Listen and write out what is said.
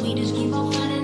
We just keep on running.